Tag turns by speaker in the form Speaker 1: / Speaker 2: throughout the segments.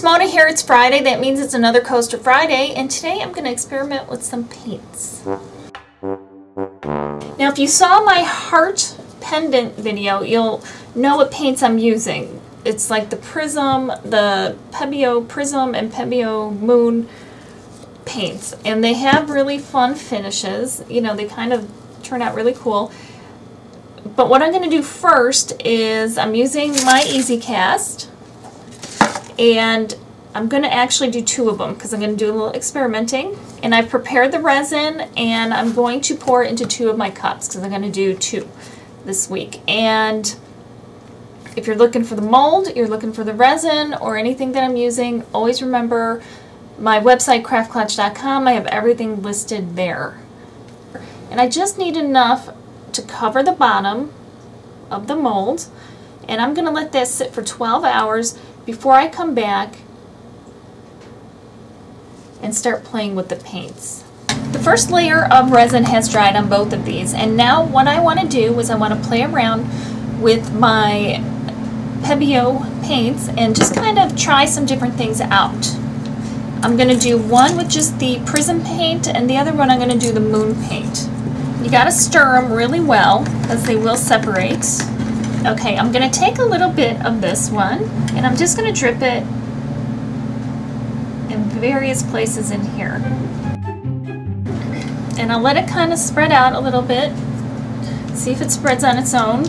Speaker 1: it's Mona here. It's Friday. That means it's another Coaster Friday. And today I'm going to experiment with some paints. Now if you saw my heart pendant video, you'll know what paints I'm using. It's like the Prisme, the Pebeo Prisme and Pebeo Moon paints. And they have really fun finishes. You know, they kind of turn out really cool. But what I'm going to do first is I'm using my Easy Cast and I'm going to actually do two of them because I'm going to do a little experimenting. And I've prepared the resin and I'm going to pour it into two of my cups because I'm going to do two this week. And if you're looking for the mold, you're looking for the resin or anything that I'm using, always remember my website craftklatch.com. I have everything listed there. And I just need enough to cover the bottom of the mold. And I'm going to let that sit for 12 hours before I come back and start playing with the paints. The first layer of resin has dried on both of these and now what I want to do is I want to play around with my Pebeo paints and just kind of try some different things out. I'm going to do one with just the prisme paint and the other one I'm going to do the moon paint. You got to stir them really well because they will separate. Okay, I'm going to take a little bit of this one and I'm just going to drip it in various places in here. And I'll let it kind of spread out a little bit. See if it spreads on its own.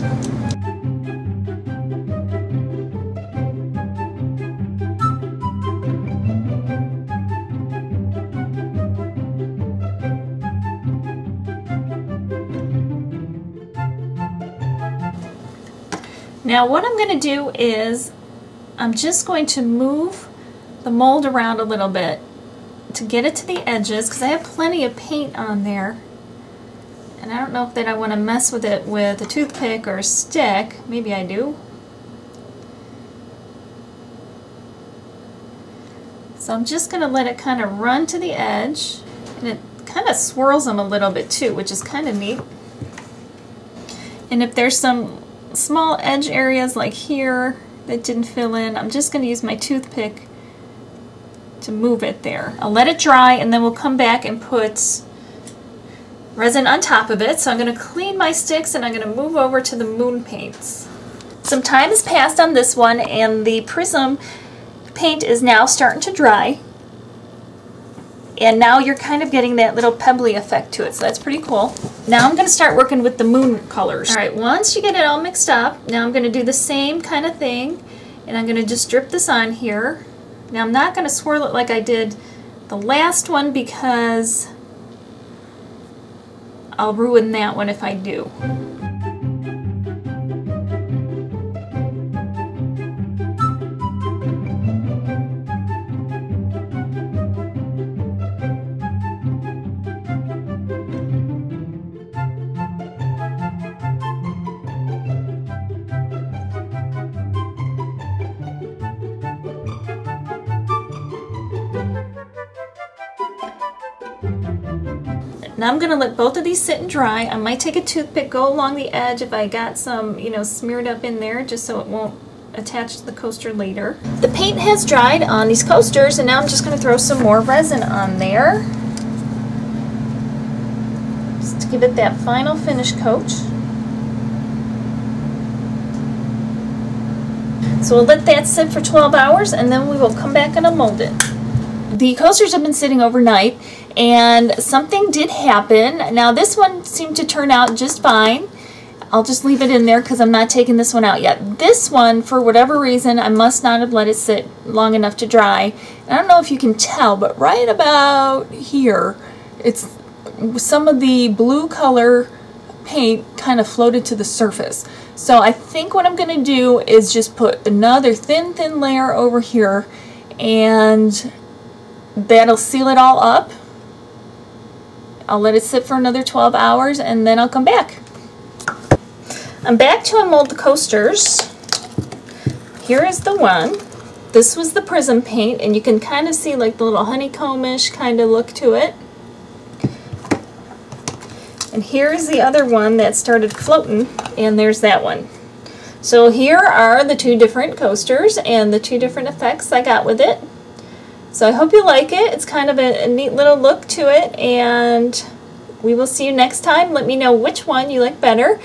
Speaker 1: Now what I'm going to do is I'm just going to move the mold around a little bit to get it to the edges because I have plenty of paint on there and I don't know if that I want to mess with it with a toothpick or a stick. Maybe I do. So I'm just going to let it kind of run to the edge and it kind of swirls them a little bit too which is kind of neat. And if there's some small edge areas like here that didn't fill in, I'm just going to use my toothpick to move it there. I'll let it dry and then we'll come back and put resin on top of it. So I'm going to clean my sticks and I'm going to move over to the moon paints. Some time has passed on this one and the prisme paint is now starting to dry. And now you're kind of getting that little pebbly effect to it, so that's pretty cool. Now I'm going to start working with the moon colors. Alright, once you get it all mixed up, now I'm going to do the same kind of thing. And I'm going to just drip this on here. Now I'm not going to swirl it like I did the last one because I'll ruin that one if I do. Now I'm going to let both of these sit and dry. I might take a toothpick, go along the edge if I got some, you know, smeared up in there just so it won't attach to the coaster later. The paint has dried on these coasters and now I'm just going to throw some more resin on there. Just to give it that final finish coat. So we'll let that sit for 12 hours and then we will come back and mold it. The coasters have been sitting overnight and something did happen. Now this one seemed to turn out just fine. I'll just leave it in there because I'm not taking this one out yet. This one, for whatever reason, I must not have let it sit long enough to dry. And I don't know if you can tell, but right about here, it's some of the blue color paint kind of floated to the surface. So I think what I'm going to do is just put another thin, thin layer over here and that'll seal it all up I'll let it sit for another 12 hours and then I'll come back. I'm back to unmold the coasters. Here is the one. This was the prisme paint and you can kind of see like the little honeycombish kind of look to it. And here's the other one that started floating and there's that one. So here are the two different coasters and the two different effects I got with it. So I hope you like it. It's kind of a, a neat little look to it and we will see you next time. Let me know which one you like better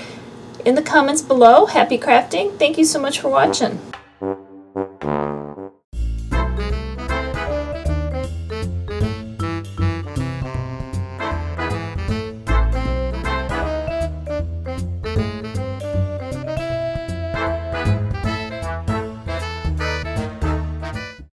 Speaker 1: in the comments below. Happy crafting. Thank you so much for watching.